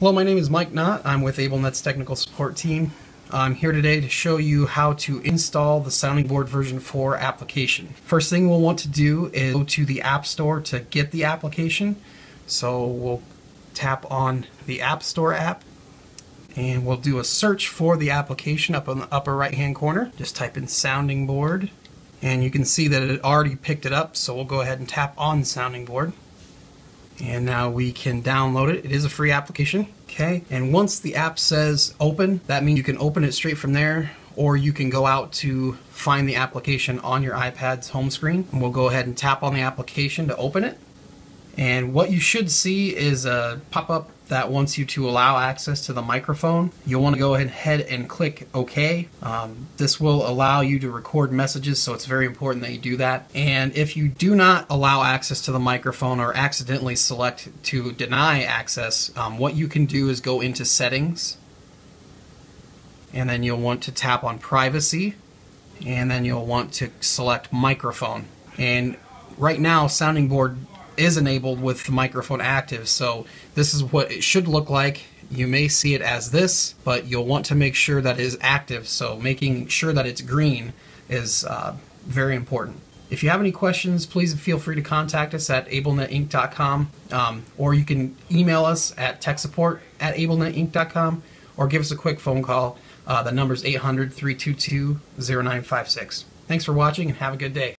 Hello, my name is Mike Knott. I'm with AbleNet's technical support team. I'm here today to show you how to install the Sounding Board version 4 application. First thing we'll want to do is go to the App Store to get the application. So we'll tap on the App Store app and we'll do a search for the application up in the upper right hand corner. Just type in Sounding Board and you can see that it already picked it up so we'll go ahead and tap on Sounding Board and now we can download it. It is a free application. Okay, and once the app says open, that means you can open it straight from there, or you can go out to find the application on your iPad's home screen. And we'll go ahead and tap on the application to open it. And what you should see is a pop up that wants you to allow access to the microphone. You'll want to go ahead and click OK. Um, this will allow you to record messages, so it's very important that you do that. And if you do not allow access to the microphone or accidentally select to deny access, um, what you can do is go into Settings, and then you'll want to tap on Privacy, and then you'll want to select Microphone. And right now, Sounding Board is enabled with the microphone active. So this is what it should look like. You may see it as this, but you'll want to make sure that it is active. So making sure that it's green is uh, very important. If you have any questions, please feel free to contact us at ablenetinc.com um, or you can email us at techsupport at ablenetinc.com or give us a quick phone call. Uh, the number is 800 322 0956. Thanks for watching and have a good day.